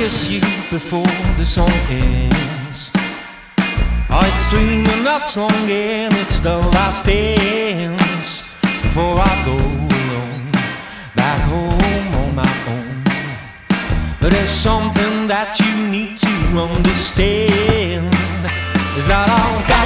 kiss you before the song ends. I'd swing three that long and it's the last dance before I go alone back home on my own. But there's something that you need to understand is that I've got.